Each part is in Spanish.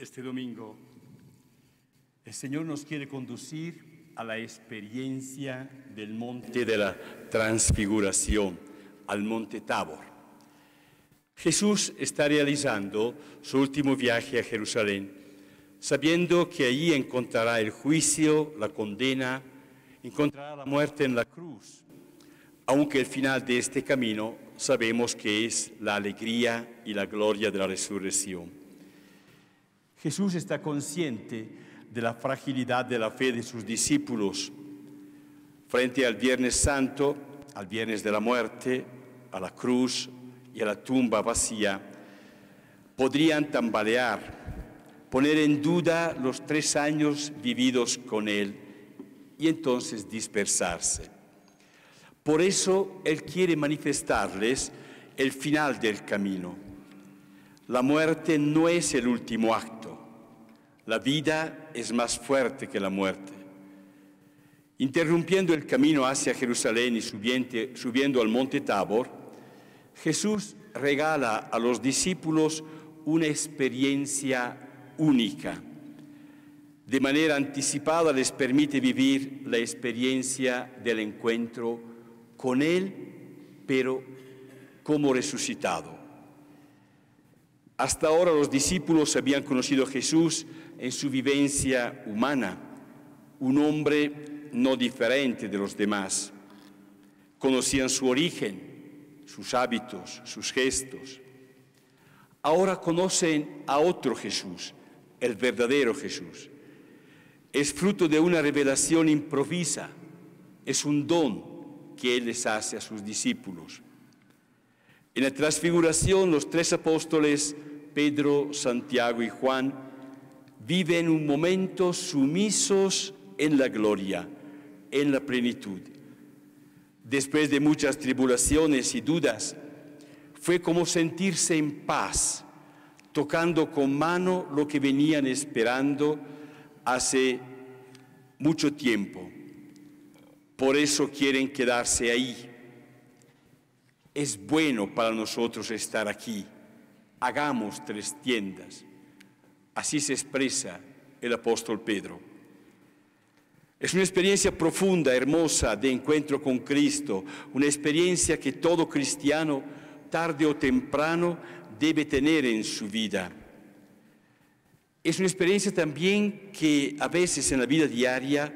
este domingo, el Señor nos quiere conducir a la experiencia del monte de la transfiguración, al monte Tabor. Jesús está realizando su último viaje a Jerusalén, sabiendo que allí encontrará el juicio, la condena, encontrará la muerte en la cruz, aunque el final de este camino sabemos que es la alegría y la gloria de la resurrección. Jesús está consciente de la fragilidad de la fe de sus discípulos frente al Viernes Santo, al Viernes de la muerte, a la cruz y a la tumba vacía. Podrían tambalear, poner en duda los tres años vividos con Él y entonces dispersarse. Por eso Él quiere manifestarles el final del camino. La muerte no es el último acto la vida es más fuerte que la muerte. Interrumpiendo el camino hacia Jerusalén y subiendo al monte Tabor, Jesús regala a los discípulos una experiencia única. De manera anticipada les permite vivir la experiencia del encuentro con Él, pero como resucitado. Hasta ahora los discípulos habían conocido a Jesús en su vivencia humana, un hombre no diferente de los demás. Conocían su origen, sus hábitos, sus gestos. Ahora conocen a otro Jesús, el verdadero Jesús. Es fruto de una revelación improvisa, es un don que Él les hace a sus discípulos. En la transfiguración los tres apóstoles, Pedro, Santiago y Juan, viven un momento sumisos en la gloria, en la plenitud. Después de muchas tribulaciones y dudas, fue como sentirse en paz, tocando con mano lo que venían esperando hace mucho tiempo. Por eso quieren quedarse ahí. Es bueno para nosotros estar aquí. Hagamos tres tiendas Así se expresa el apóstol Pedro. Es una experiencia profunda, hermosa de encuentro con Cristo, una experiencia que todo cristiano, tarde o temprano, debe tener en su vida. Es una experiencia también que a veces en la vida diaria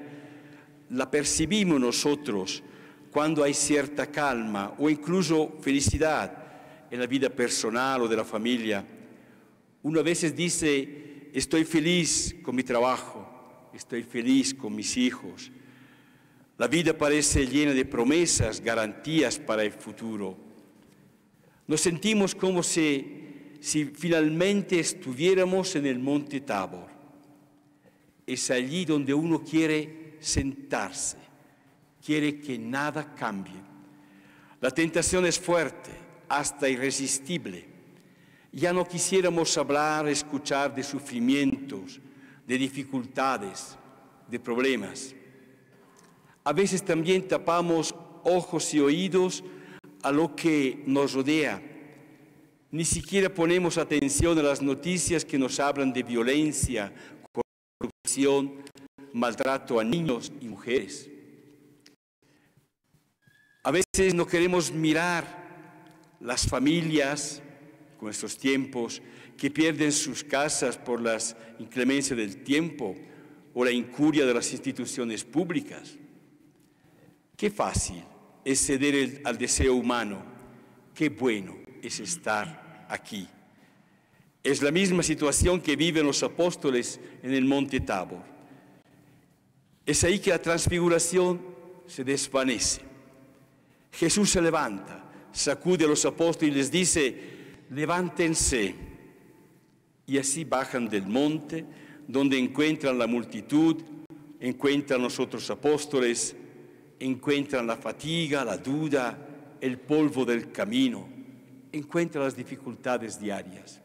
la percibimos nosotros cuando hay cierta calma o incluso felicidad en la vida personal o de la familia. Uno a veces dice, estoy feliz con mi trabajo, estoy feliz con mis hijos. La vida parece llena de promesas, garantías para el futuro. Nos sentimos como si, si finalmente estuviéramos en el monte Tabor. Es allí donde uno quiere sentarse, quiere que nada cambie. La tentación es fuerte, hasta irresistible ya no quisiéramos hablar, escuchar de sufrimientos, de dificultades, de problemas. A veces también tapamos ojos y oídos a lo que nos rodea. Ni siquiera ponemos atención a las noticias que nos hablan de violencia, corrupción, maltrato a niños y mujeres. A veces no queremos mirar las familias nuestros tiempos, que pierden sus casas por las inclemencias del tiempo o la incuria de las instituciones públicas. Qué fácil es ceder al deseo humano, qué bueno es estar aquí. Es la misma situación que viven los apóstoles en el monte Tabor. Es ahí que la transfiguración se desvanece. Jesús se levanta, sacude a los apóstoles y les dice, levántense. Y así bajan del monte, donde encuentran la multitud, encuentran los otros apóstoles, encuentran la fatiga, la duda, el polvo del camino, encuentran las dificultades diarias.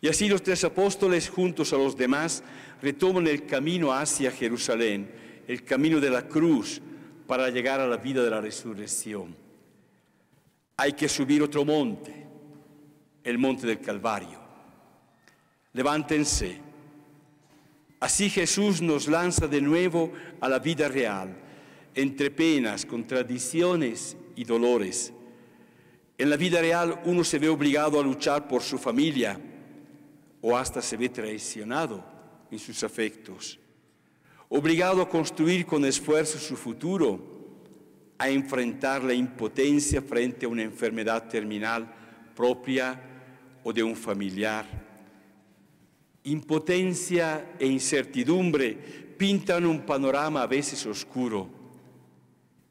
Y así los tres apóstoles, juntos a los demás, retoman el camino hacia Jerusalén, el camino de la cruz, para llegar a la vida de la resurrección. Hay que subir otro monte, el monte del Calvario. levántense. Así Jesús nos lanza de nuevo a la vida real, entre penas, contradicciones y dolores. En la vida real uno se ve obligado a luchar por su familia o hasta se ve traicionado en sus afectos, obligado a construir con esfuerzo su futuro, a enfrentar la impotencia frente a una enfermedad terminal propia o de un familiar impotencia e incertidumbre pintan un panorama a veces oscuro.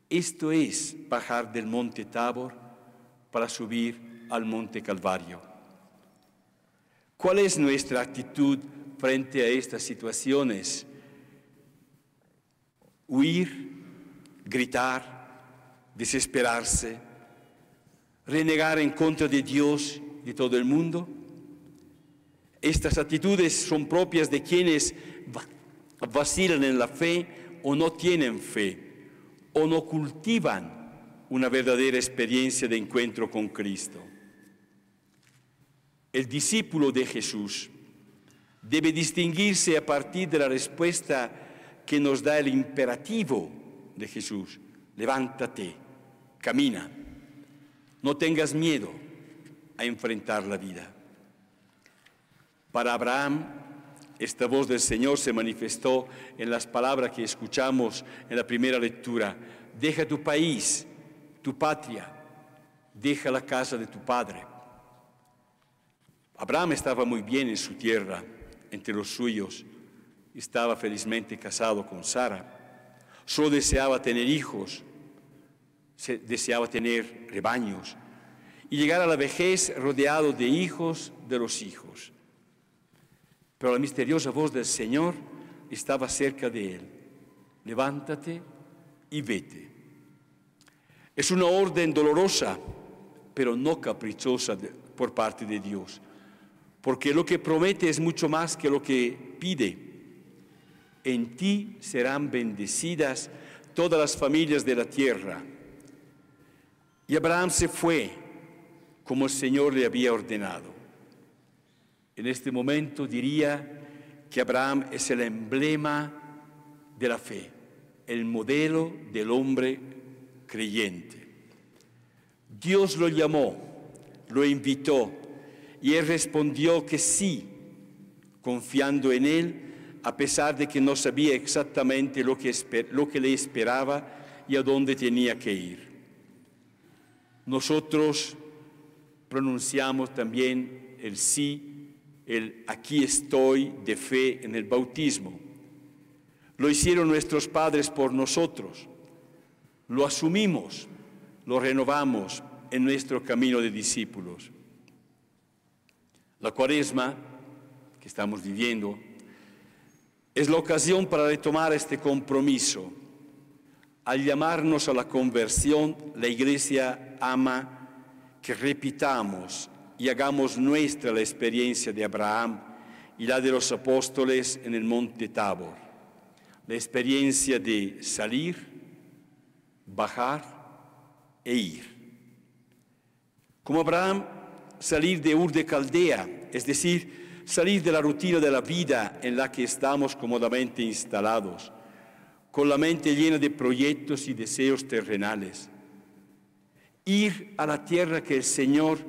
Esto es bajar del monte Tabor para subir al monte Calvario. ¿Cuál es nuestra actitud frente a estas situaciones? Huir, gritar, desesperarse, renegar en contra de Dios y todo el mundo. Estas actitudes son propias de quienes vacilan en la fe o no tienen fe o no cultivan una verdadera experiencia de encuentro con Cristo. El discípulo de Jesús debe distinguirse a partir de la respuesta que nos da el imperativo de Jesús. Levántate, camina, no tengas miedo a enfrentar la vida. Para Abraham, esta voz del Señor se manifestó en las palabras que escuchamos en la primera lectura. Deja tu país, tu patria, deja la casa de tu padre. Abraham estaba muy bien en su tierra, entre los suyos, estaba felizmente casado con Sara. Solo deseaba tener hijos, deseaba tener rebaños y llegar a la vejez rodeado de hijos de los hijos. Pero la misteriosa voz del Señor estaba cerca de él. Levántate y vete. Es una orden dolorosa, pero no caprichosa por parte de Dios, porque lo que promete es mucho más que lo que pide. En ti serán bendecidas todas las familias de la tierra. Y Abraham se fue como el Señor le había ordenado. En este momento diría que Abraham es el emblema de la fe, el modelo del hombre creyente. Dios lo llamó, lo invitó y él respondió que sí, confiando en él, a pesar de que no sabía exactamente lo que, lo que le esperaba y a dónde tenía que ir. Nosotros pronunciamos también el sí el aquí estoy de fe en el bautismo. Lo hicieron nuestros padres por nosotros. Lo asumimos, lo renovamos en nuestro camino de discípulos. La cuaresma que estamos viviendo es la ocasión para retomar este compromiso. Al llamarnos a la conversión, la Iglesia ama que repitamos y hagamos nuestra la experiencia de Abraham y la de los apóstoles en el monte Tabor, la experiencia de salir, bajar e ir. Como Abraham, salir de Ur de Caldea, es decir, salir de la rutina de la vida en la que estamos cómodamente instalados, con la mente llena de proyectos y deseos terrenales. Ir a la tierra que el Señor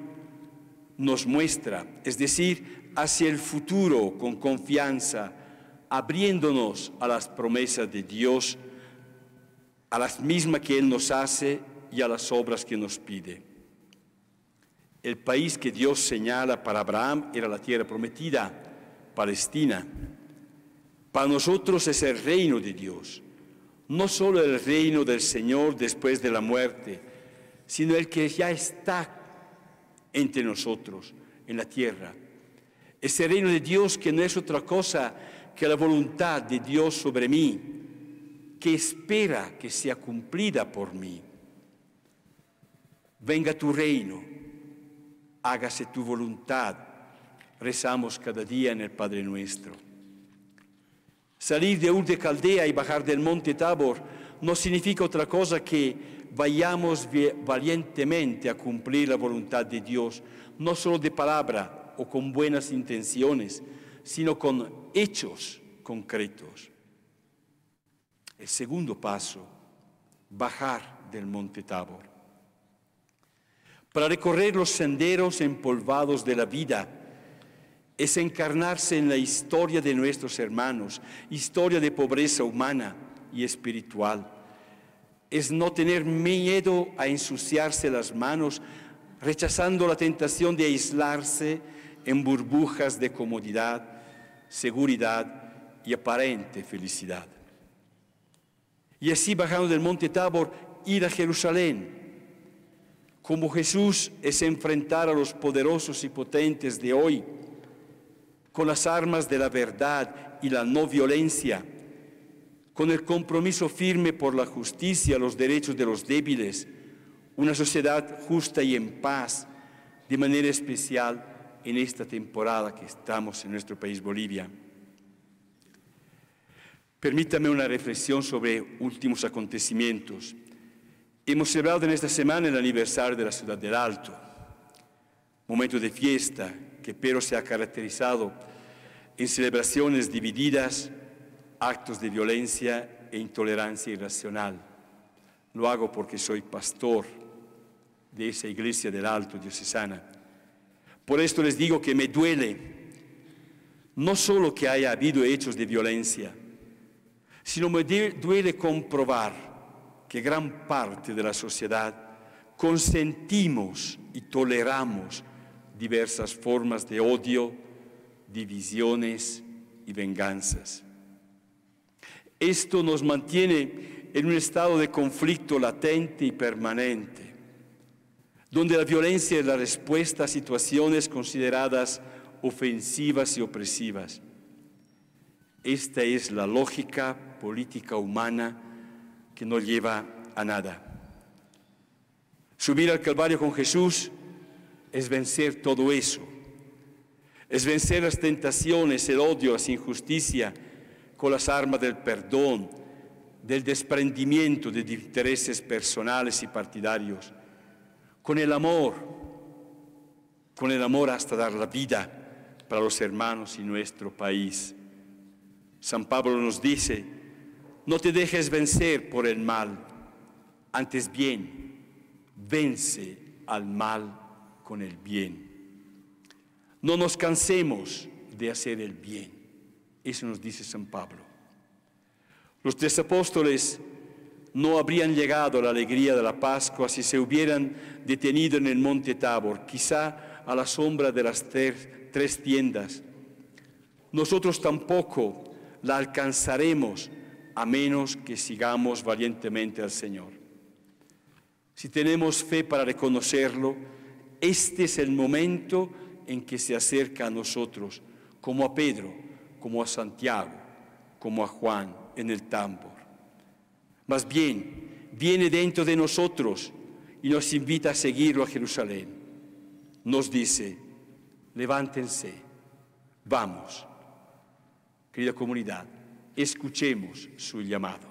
nos muestra, es decir, hacia el futuro con confianza, abriéndonos a las promesas de Dios, a las mismas que Él nos hace y a las obras que nos pide. El país que Dios señala para Abraham era la tierra prometida, Palestina. Para nosotros es el reino de Dios, no solo el reino del Señor después de la muerte, sino el que ya está entre nosotros en la tierra. Ese reino de Dios que no es otra cosa que la voluntad de Dios sobre mí, que espera que sea cumplida por mí. Venga tu reino, hágase tu voluntad. Rezamos cada día en el Padre nuestro. Salir de Ur de Caldea y bajar del monte Tabor no significa otra cosa que vayamos valientemente a cumplir la voluntad de Dios, no solo de palabra o con buenas intenciones, sino con hechos concretos. El segundo paso, bajar del monte Tabor. Para recorrer los senderos empolvados de la vida, es encarnarse en la historia de nuestros hermanos, historia de pobreza humana y espiritual. Es no tener miedo a ensuciarse las manos, rechazando la tentación de aislarse en burbujas de comodidad, seguridad y aparente felicidad. Y así bajando del monte Tabor, ir a Jerusalén. Como Jesús es enfrentar a los poderosos y potentes de hoy con las armas de la verdad y la no violencia, con el compromiso firme por la justicia, los derechos de los débiles, una sociedad justa y en paz, de manera especial en esta temporada que estamos en nuestro país Bolivia. Permítame una reflexión sobre últimos acontecimientos. Hemos celebrado en esta semana el aniversario de la ciudad del Alto, momento de fiesta que pero se ha caracterizado en celebraciones divididas, actos de violencia e intolerancia irracional. Lo hago porque soy pastor de esa iglesia del Alto diocesana. Por esto les digo que me duele no solo que haya habido hechos de violencia, sino me duele comprobar que gran parte de la sociedad consentimos y toleramos diversas formas de odio, divisiones y venganzas. Esto nos mantiene en un estado de conflicto latente y permanente, donde la violencia es la respuesta a situaciones consideradas ofensivas y opresivas. Esta es la lógica política humana que no lleva a nada. Subir al Calvario con Jesús es vencer todo eso. Es vencer las tentaciones, el odio, la injusticia con las armas del perdón, del desprendimiento de intereses personales y partidarios, con el amor, con el amor hasta dar la vida para los hermanos y nuestro país. San Pablo nos dice, no te dejes vencer por el mal, antes bien, vence al mal con el bien. No nos cansemos de hacer el bien. Eso nos dice San Pablo. Los tres apóstoles no habrían llegado a la alegría de la Pascua si se hubieran detenido en el monte Tabor, quizá a la sombra de las tres tiendas. Nosotros tampoco la alcanzaremos a menos que sigamos valientemente al Señor. Si tenemos fe para reconocerlo, este es el momento en que se acerca a nosotros, como a Pedro, como a Santiago, como a Juan en el tambor. Más bien, viene dentro de nosotros y nos invita a seguirlo a Jerusalén. Nos dice, levántense, vamos. Querida comunidad, escuchemos su llamado.